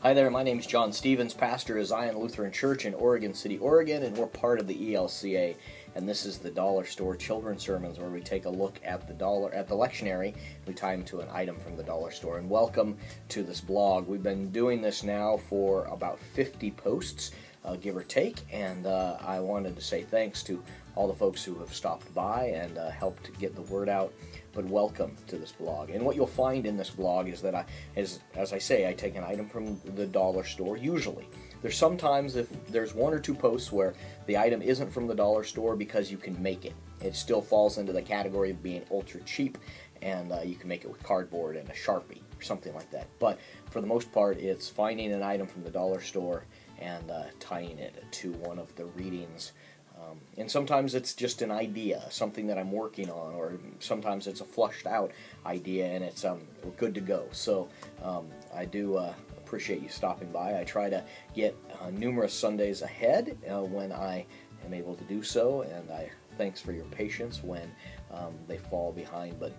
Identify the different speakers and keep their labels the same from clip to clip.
Speaker 1: Hi there, my name is John Stevens, pastor of Zion Lutheran Church in Oregon City, Oregon, and we're part of the ELCA. And this is the Dollar Store Children's Sermons, where we take a look at the dollar at the lectionary. We tie them to an item from the dollar store. And welcome to this blog. We've been doing this now for about 50 posts, uh, give or take. And uh, I wanted to say thanks to all the folks who have stopped by and uh, helped get the word out but welcome to this blog. And what you'll find in this blog is that I, as, as I say, I take an item from the dollar store, usually. There's sometimes if there's one or two posts where the item isn't from the dollar store because you can make it. It still falls into the category of being ultra cheap and uh, you can make it with cardboard and a Sharpie or something like that. But for the most part, it's finding an item from the dollar store and uh, tying it to one of the readings um, and sometimes it's just an idea, something that I'm working on, or sometimes it's a flushed out idea and it's um, good to go. So um, I do uh, appreciate you stopping by. I try to get uh, numerous Sundays ahead uh, when I am able to do so, and I thanks for your patience when um, they fall behind. But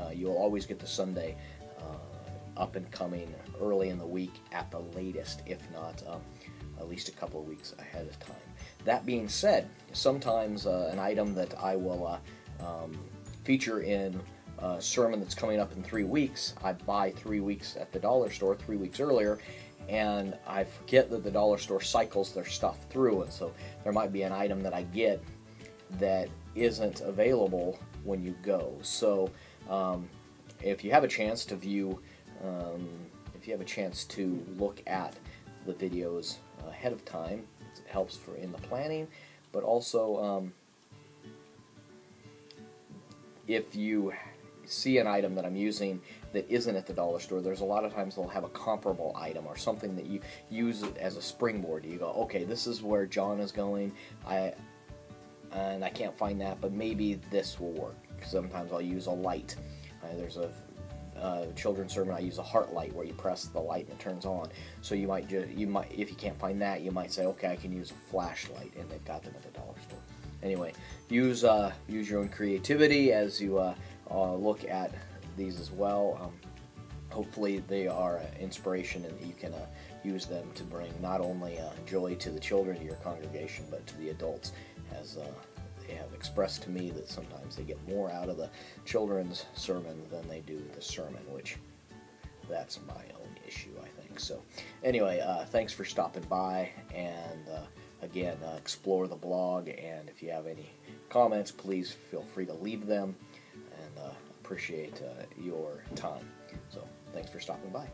Speaker 1: uh, you'll always get the Sunday uh, up and coming early in the week at the latest, if not at least a couple of weeks ahead of time. That being said, sometimes uh, an item that I will uh, um, feature in a sermon that's coming up in three weeks, I buy three weeks at the dollar store three weeks earlier, and I forget that the dollar store cycles their stuff through, and so there might be an item that I get that isn't available when you go. So um, if you have a chance to view, um, if you have a chance to look at the videos ahead of time, it helps for in the planning, but also um, if you see an item that I'm using that isn't at the dollar store, there's a lot of times they'll have a comparable item or something that you use as a springboard. You go, okay, this is where John is going. I and I can't find that, but maybe this will work. Sometimes I'll use a light. Uh, there's a uh, children's sermon, I use a heart light where you press the light and it turns on. So you might just you might if you can't find that, you might say, okay, I can use a flashlight, and they've got them at the dollar store. Anyway, use uh, use your own creativity as you uh, uh look at these as well. Um, hopefully, they are inspiration, and you can uh, use them to bring not only uh, joy to the children of your congregation, but to the adults as they have expressed to me that sometimes they get more out of the children's sermon than they do the sermon, which that's my own issue, I think. So, anyway, uh, thanks for stopping by, and uh, again, uh, explore the blog. And if you have any comments, please feel free to leave them, and uh, appreciate uh, your time. So, thanks for stopping by.